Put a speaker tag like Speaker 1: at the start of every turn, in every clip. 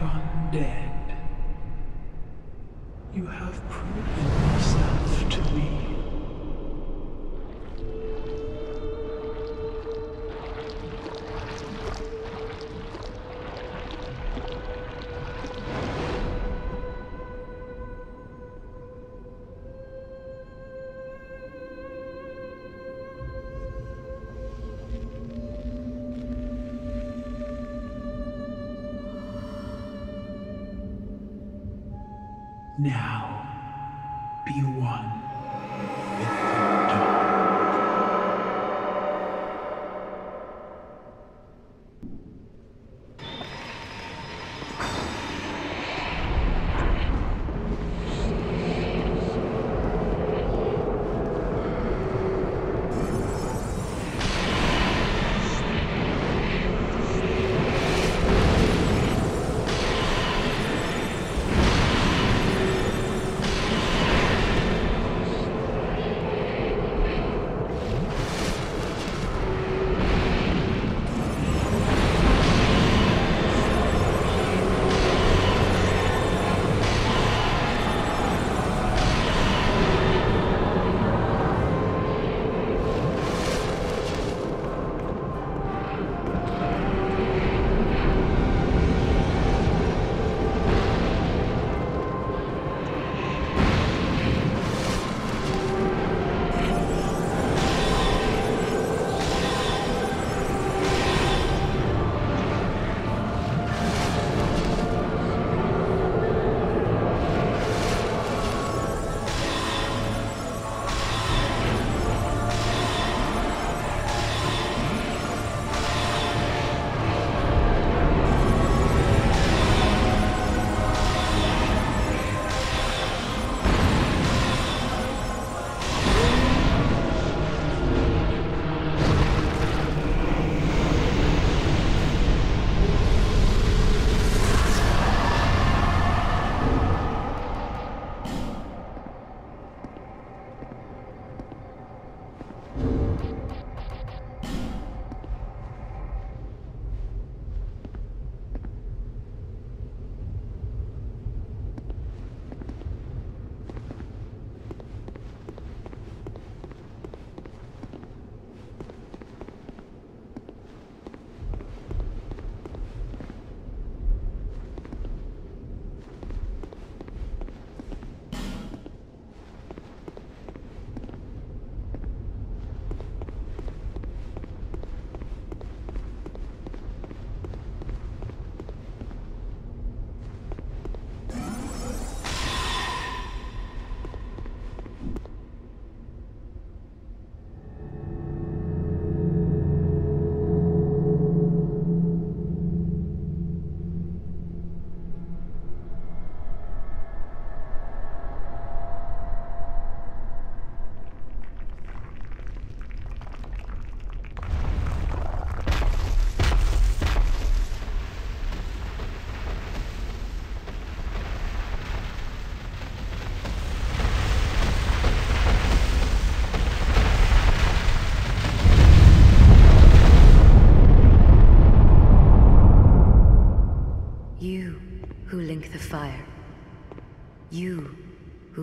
Speaker 1: undead. You have proven Now, be one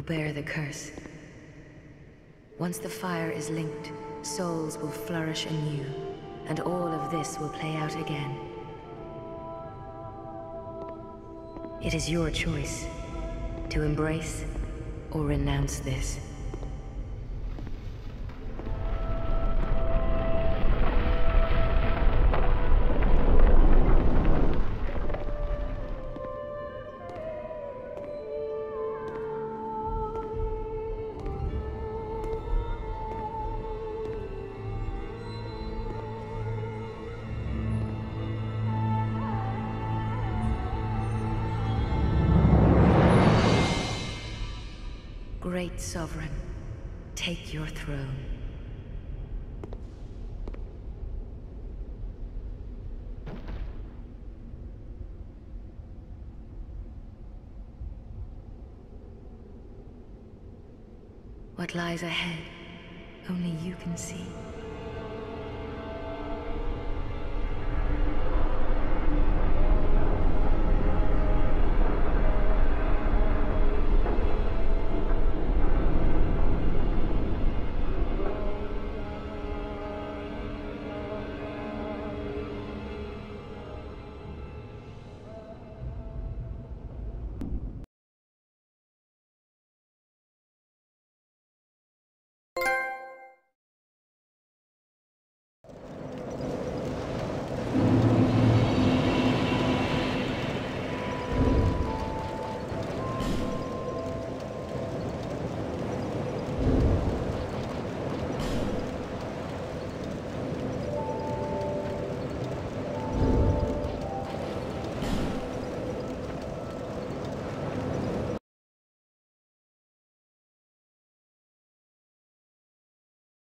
Speaker 2: bear the curse. Once the fire is linked, souls will flourish anew, and all of this will play out again. It is your choice to embrace or renounce this. Great Sovereign, take your throne. What lies ahead, only you can see.